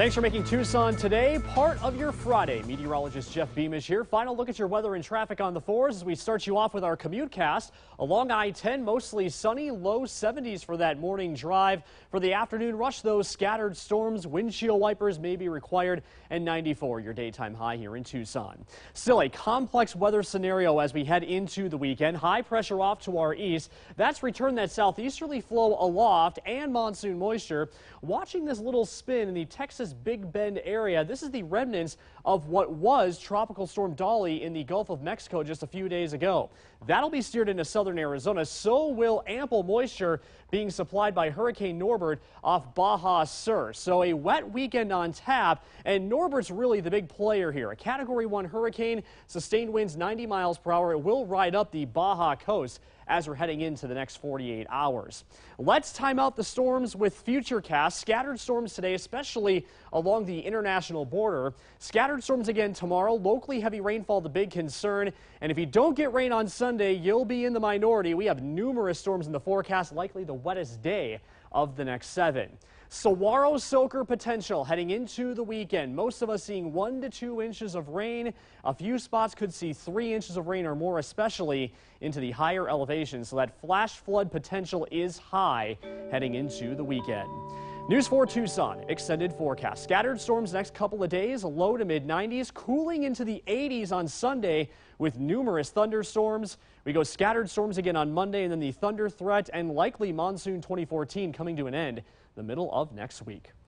Thanks for making Tucson today part of your Friday. Meteorologist Jeff Beamish here. Final look at your weather and traffic on the fours as we start you off with our commute cast. Along I-10, mostly sunny, low 70s for that morning drive. For the afternoon rush, those scattered storms, windshield wipers may be required, and 94 your daytime high here in Tucson. Still a complex weather scenario as we head into the weekend. High pressure off to our east. That's returned that southeasterly flow aloft and monsoon moisture. Watching this little spin in the Texas Big Bend area, this is the remnants of what was Tropical Storm Dolly in the Gulf of Mexico just a few days ago. That'll be steered into southern Arizona. So will ample moisture being supplied by Hurricane Norbert off Baja Sur. So a wet weekend on tap, and Norbert's really the big player here. A Category 1 hurricane, sustained winds 90 miles per hour. It will ride up the Baja coast as we're heading into the next 48 hours. Let's time out the storms with Futurecast. Scattered storms today, especially along the international border. Scattered storms again tomorrow. Locally heavy rainfall, the big concern. And if you don't get rain on Sunday, you'll be in the minority. We have numerous storms in the forecast, likely the wettest day of the next seven. Saguaro soaker potential heading into the weekend. Most of us seeing one to two inches of rain. A few spots could see three inches of rain or more, especially into the higher elevations. So that flash flood potential is high heading into the weekend. News 4 Tucson, extended forecast. Scattered storms next couple of days, low to mid 90s, cooling into the 80s on Sunday with numerous thunderstorms. We go scattered storms again on Monday and then the thunder threat and likely monsoon 2014 coming to an end the middle of next week.